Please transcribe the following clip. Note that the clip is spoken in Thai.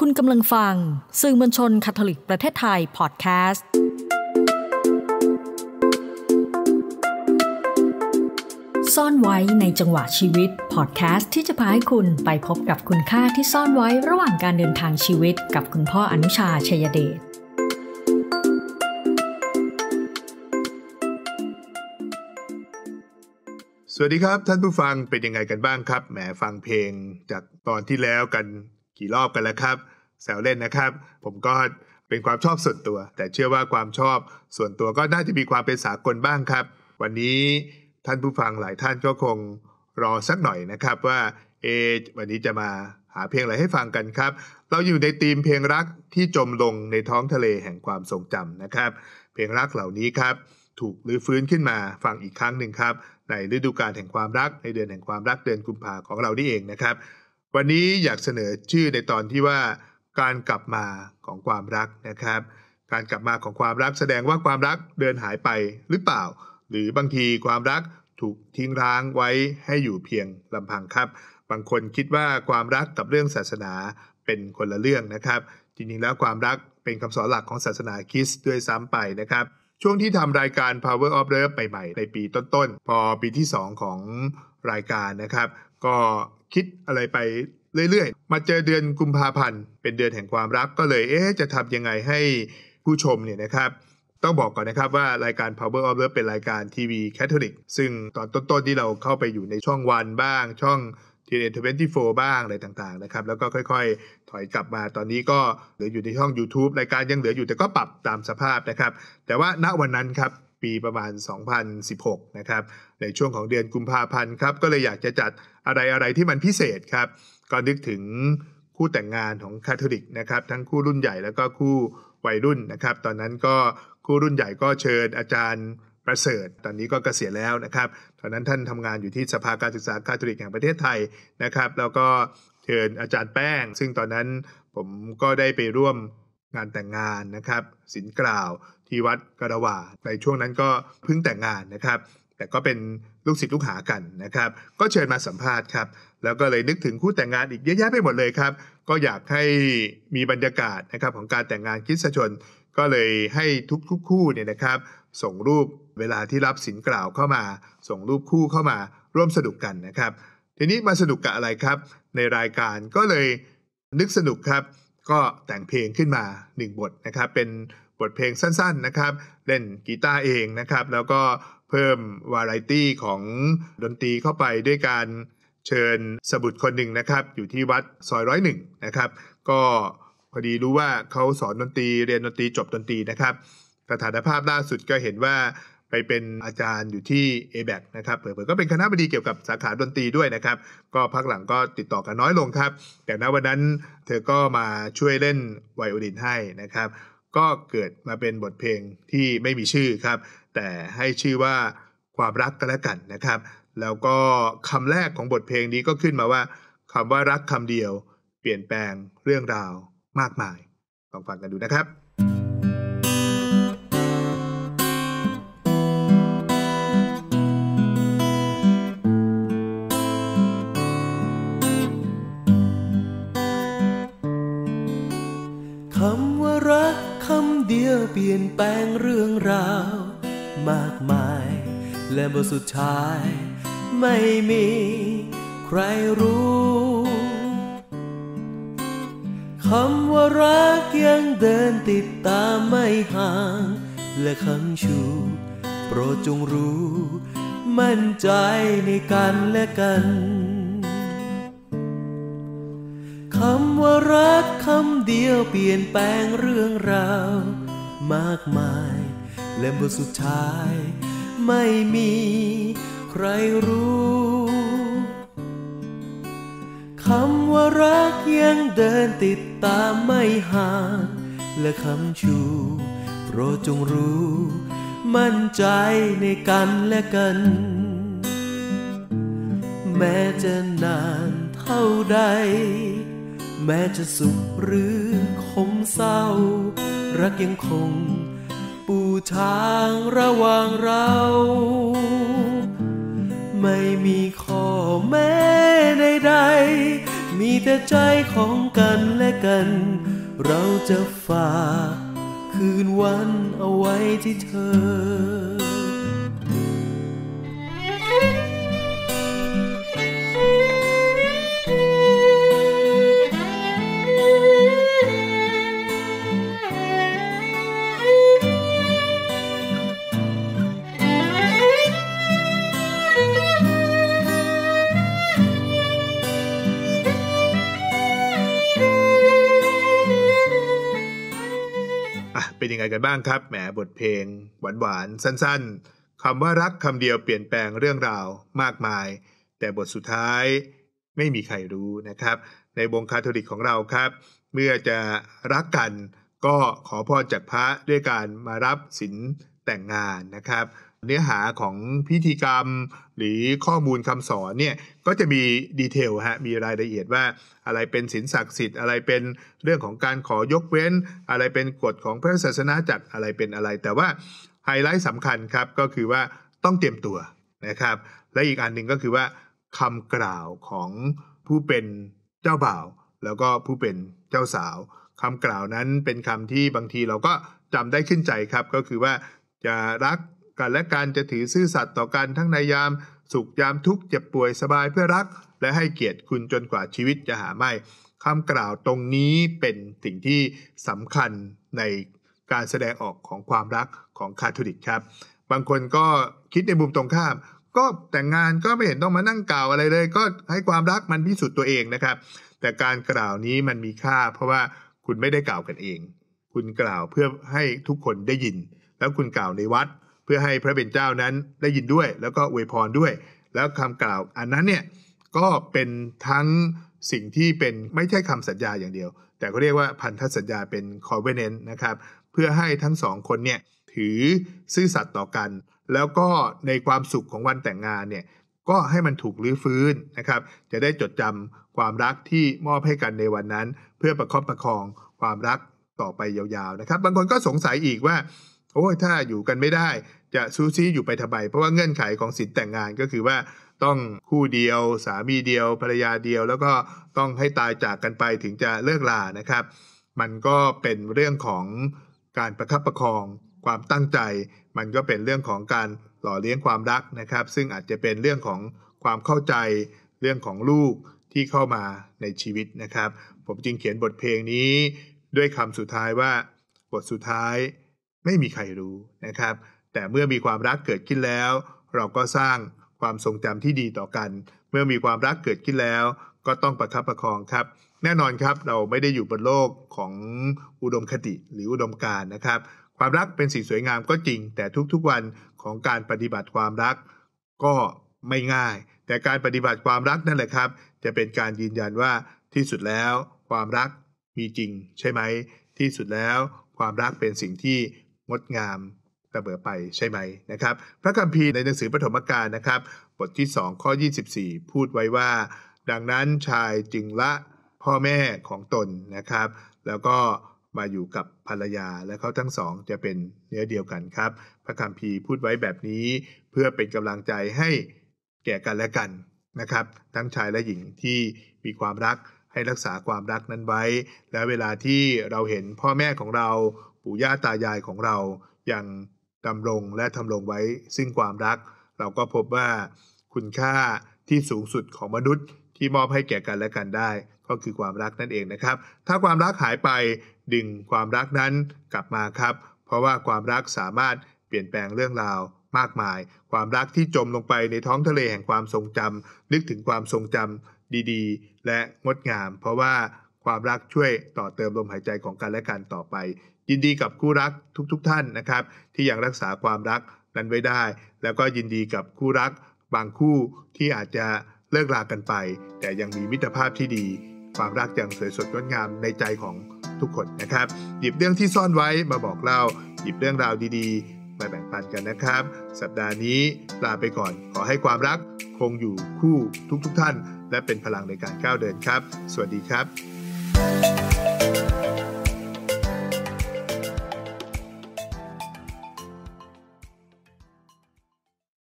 คุณกำลังฟัง สื่อมวลชนคาทอลิกประเทศไทยพอดแคสต์ซ่อนไว้ในจังหวะชีวิตพอดแคสต์ที่จะพาให้คุณไปพบกับคุณค่าที่ซ่อนไว้ระหว่างการเดินทางชีวิตกับคุณพ่ออนุชาชัยเดชสวัสดีครับท่านผู้ฟังเป็นยังไงกันบ้างครับแหมฟังเพลงจากตอนที่แล้วกัน กี่รอบกันแล้วครับแซวเล่นนะครับ ผมก็เป็นความชอบส่วนตัว แต่เชื่อว่าความชอบส่วนตัวก็น่าจะมีความเป็นสากลบ้างครับ วันนี้ท่านผู้ฟังหลายท่านก็คงรอสักหน่อยนะครับว่าเอวันนี้จะมาหาเพลงอะไรให้ฟังกันครับ เราอยู่ในธีมเพลงรักที่จมลงในท้องทะเลแห่งความทรงจำนะครับ เพลงรักเหล่านี้ครับ ถูกรื้อฟื้นขึ้นมาฟังอีกครั้งหนึ่งครับ ในฤดูกาลแห่งความรักในเดือนแห่งความรักเดือนกุมภาของเรานี่เองนะครับ วันนี้อยากเสนอชื่อในตอนที่ว่าการกลับมาของความรักนะครับ การกลับมาของความรักแสดงว่าความรักเดินหายไปหรือเปล่า หรือบางทีความรักถูกทิ้งร้างไว้ให้อยู่เพียงลำพังครับ บางคนคิดว่าความรักกับเรื่องศาสนาเป็นคนละเรื่องนะครับ จริงๆแล้วความรักเป็นคำสอนหลักของศาสนาคริสต์ด้วยซ้ำไปนะครับช่วงที่ทำรายการ Power of Love ใหม่ๆ ในปีต้นๆ พอปีที่ 2 ของรายการนะครับ ก็ คิดอะไรไปเรื่อยๆ มาเจอเดือนกุมภาพันธ์ เป็นเดือนแห่งความรักก็เลย เอ๊ะ จะทำยังไงให้ผู้ชมเนี่ยนะครับ ต้องบอกก่อนนะครับว่ารายการ Power of Love เป็นรายการทีวีคาทอลิกซึ่งตอนต้นๆที่เราเข้าไปอยู่ในช่องวันบ้าง ช่อง TNN twenty-four บ้างอะไรต่างๆนะครับ แล้วก็ค่อยๆ ถอยกลับมาตอนนี้ก็เหลืออยู่ในช่อง YouTube รายการยังเหลืออยู่แต่ก็ปรับตามสภาพนะครับ แต่ว่าณวันนั้นครับ ปีประมาณ 2016 นะครับ ในช่วงของเดือนกุมภาพันธ์ครับ ก็เลยอยากจะจัดอะไรๆที่มันพิเศษครับ ก็นึกถึงคู่แต่งงานของคาทอลิกนะครับ ทั้งคู่รุ่นใหญ่แล้วก็คู่วัยรุ่นนะครับ ตอนนั้นก็คู่รุ่นใหญ่ก็เชิญอาจารย์ประเสริฐ ตอนนี้ก็เกษียณแล้วนะครับ ตอนนั้นท่านทำงานอยู่ที่สภาการศึกษาคาทอลิกแห่งประเทศไทยนะครับ แล้วก็เชิญอาจารย์แป้ง ซึ่งตอนนั้นผมก็ได้ไปร่วมงานแต่งงานนะครับ สินกล่าว ที่วัดกระวาในช่วงนั้นก็เพิ่งแต่งงานนะครับ แต่ก็เป็นลูกศิษย์ลูกหากันนะครับ ก็เชิญมาสัมภาษณ์ครับ แล้วก็เลยนึกถึงคู่แต่งงานอีกเยอะแยะไปหมดเลยครับ ก็อยากให้มีบรรยากาศนะครับของการแต่งงานคริสชน ก็เลยให้ทุกๆคู่เนี่ยนะครับ ส่งรูปเวลาที่รับสินกล่าวเข้ามา ส่งรูปคู่เข้ามาร่วมสนุกกันนะครับ ทีนี้มาสนุกกับอะไรครับ ในรายการก็เลยนึกสนุกครับ ก็แต่งเพลงขึ้นมา 1 บทนะครับ เป็น บทเพลงสั้นๆนะครับ เล่นกีตาร์เองนะครับ แล้วก็เพิ่มวาไรตี้ของดนตรีเข้าไปด้วยการเชิญสบุตรคนหนึ่งนะครับ อยู่ที่วัดซอยร้อยหนึ่งนะครับ ก็พอดีรู้ว่าเขาสอนดนตรีเรียนดนตรีจบดนตรีนะครับสถานภาพล่าสุดก็เห็นว่าไปเป็นอาจารย์อยู่ที่ a b a c นะครับเผื่อๆก็เป็นคณะบดีเกี่ยวกับสาขาดนตรีด้วยนะครับ ก็พักหลังก็ติดต่อกันน้อยลงครับ แต่ณวันนั้นเธอก็มาช่วยเล่นไวโอลินให้นะครับ ก็เกิดมาเป็นบทเพลงที่ไม่มีชื่อครับ แต่ให้ชื่อว่าความรักก็แล้วกันนะครับ แล้วก็คำแรกของบทเพลงนี้ก็ขึ้นมาว่าคำว่ารักคำเดียว เปลี่ยนแปลงเรื่องราวมากมายลองฟังกันดูนะครับ เปลี่ยนแปลงเรื่องราว มากมาย และบทสุดท้าย ไม่มีใครรู้คำว่ารักยังเดินติดตามไม่ห่าง และคำชู โปรดจงรู้ มั่นใจในกันและกันคำว่ารักคำเดียวเปลี่ยนแปลงเรื่องราว มากมาย และบทสุดท้าย ไม่มีใครรู้คำว่ารักยังเดินติดตามไม่ห่าง และคำชูโปรดจงรู้ มั่นใจในกันและกัน แม้จะนานเท่าใด แม้จะสุขหรือคมเศร้า รักยังคง ปูทางระหว่างเรา ไม่มีข้อแม้ใดๆ มีแต่ใจของกันและกัน เราจะฝากคืนวันเอาไว้ที่เธอ งไงกันบ้างครับแหมบทเพลง หวานๆ สั้นๆคำว่ารักคำเดียวเปลี่ยนแปลงเรื่องราวมากมาย แต่บทสุดท้ายไม่มีใครรู้นะครับ ในวงคาทอลิกของเราครับ เมื่อจะรักกันก็ขอพรจากพระด้วยการมารับศีลแต่งงานนะครับ เนื้อหาของพิธีกรรม หรือข้อมูลคำสอนเนี่ยก็จะมี detail ฮะมีรายละเอียดว่าอะไรเป็นศีลศักดิ์สิทธิ์อะไรเป็นเรื่องของการขอยกเว้น อะไรเป็นกฎของพระศาสนาจักรอะไรเป็นอะไร แต่ว่าไฮไลท์สำคัญครับก็คือว่าต้องเตรียมตัวนะครับ และอีกอันหนึ่งก็คือว่าคำกล่าวของผู้เป็นเจ้าบ่าว แล้วก็ผู้เป็นเจ้าสาวคำกล่าวนั้นเป็นคำที่บางทีเราก็จำได้ขึ้นใจครับ ก็คือว่าจะรัก กันและการจะถือซื่อสัตย์ต่อกันทั้งในยาม สุขยามทุกข์เจ็บป่วยสบายเพื่อรัก และให้เกียรติคุณจนกว่าชีวิตจะหาไม่คำกล่าวตรงนี้เป็นสิ่งที่สำคัญในการแสดงออกของความรักของคาทอลิกครับ บางคนก็คิดในมุมตรงข้าม ก็แต่งงานก็ไม่เห็นต้องมานั่งกล่าวอะไรเลย ก็ให้ความรักมันพิสูจน์ตัวเองนะครับ แต่การกล่าวนี้มันมีค่า เพราะว่าคุณไม่ได้กล่าวกันเอง คุณกล่าวเพื่อให้ทุกคนได้ยิน แล้วคุณกล่าวในวัด เพื่อให้พระเป็นเจ้านั้นได้ยินด้วย แล้วก็อวยพรด้วย แล้วคำกล่าวอันนั้นเนี่ยก็เป็นทั้งสิ่งที่เป็นไม่ใช่คำสัญญาอย่างเดียว แต่ก็เรียกว่าพันธสัญญาเป็น covenant นะครับเพื่อให้ทั้งสองคนเนี่ยถือซื่อสัตย์ต่อกัน แล้วก็ในความสุขของวันแต่งงานเนี่ยก็ให้มันถูกลื้อฟื้นนะครับ จะได้จดจำความรักที่มอบให้กันในวันนั้น เพื่อประคบประคองความรักต่อไปยาวๆนะครับ บางคนก็สงสัยอีกว่า โอ้ยถ้าอยู่กันไม่ได้ จะซูซี่อยู่ไปทำไมเพราะว่าเงื่อนไขของสินแต่งงานก็คือว่าต้องคู่เดียว สามีเดียว ภรรยาเดียว แล้วก็ต้องให้ตายจากกันไปถึงจะเลิกลานะครับ มันก็เป็นเรื่องของการประคับประคอง ความตั้งใจ มันก็เป็นเรื่องของการหล่อเลี้ยงความรักนะครับ ซึ่งอาจจะเป็นเรื่องของความเข้าใจเรื่องของลูกที่เข้ามาในชีวิตนะครับ ผมจึงเขียนบทเพลงนี้ด้วยคำสุดท้ายว่า บทสุดท้าย ไม่มีใครรู้นะครับ แต่เมื่อมีความรักเกิดขึ้นแล้ว เราก็สร้างความทรงจำที่ดีต่อกัน เมื่อมีความรักเกิดขึ้นแล้ว ก็ต้องประคับประคองครับ แน่นอนครับเราไม่ได้อยู่บนโลกของอุดมคติหรืออุดมการนะครับ ความรักเป็นสิ่งสวยงามก็จริง แต่ทุกๆวันของการปฏิบัติความรักก็ไม่ง่าย แต่การปฏิบัติความรักนั่นแหละครับ จะเป็นการยืนยันว่าที่สุดแล้ว ความรักมีจริง ใช่ไหม ที่สุดแล้ว ความรักเป็นสิ่งที่ งดงามเสมอไปใช่ไหมนะครับ พระคัมภีร์ในหนังสือปฐมกาลนะครับ บทที่ 2 ข้อ 24 พูดไว้ว่า ดังนั้นชายจึงละพ่อแม่ของตนนะครับ แล้วก็มาอยู่กับภรรยาและเขาทั้งสองจะเป็นเนื้อเดียวกันครับ พระคัมภีร์พูดไว้แบบนี้เพื่อเป็นกำลังใจให้แก่กันและกันนะครับ ทั้งชายและหญิงที่มีความรักให้รักษาความรักนั้นไว้ และเวลาที่เราเห็นพ่อแม่ของเรา ปู่ย่าตายายของเรายังดำรงและทำรงไว้ซึ่งความรัก เราก็พบว่าคุณค่าที่สูงสุดของมนุษย์ที่มอบให้แก่กันและกันได้ ก็คือความรักนั่นเองนะครับ ถ้าความรักหายไปดึงความรักนั้นกลับมาครับ เพราะว่าความรักสามารถเปลี่ยนแปลงเรื่องราวมากมาย ความรักที่จมลงไปในท้องทะเลแห่งความทรงจำนึกถึงความทรงจำดีๆ และงดงาม เพราะว่า ความรักช่วยต่อเติมลมหายใจของกันและกันต่อไป ยินดีกับคู่รักทุกๆทท่านนะครับ ที่ยังรักษาความรักนั้นไว้ได้ แล้วก็ยินดีกับคู่รักบางคู่ที่อาจจะเลิกลากันไป แต่ยังมีมิตรภาพที่ดี ความรักยังสวยสดงดงามในใจของทุกคนนะครับ หยิบเรื่องที่ซ่อนไว้มาบอกเล่า หยิบเรื่องราวดีๆ มาแบ่งปันกันนะครับ สัปดาห์นี้ลาไปก่อน ขอให้ความรักคงอยู่คู่ทุกๆทท่าน และเป็นพลังในการก้าวเดินครับ สวัสดีครับ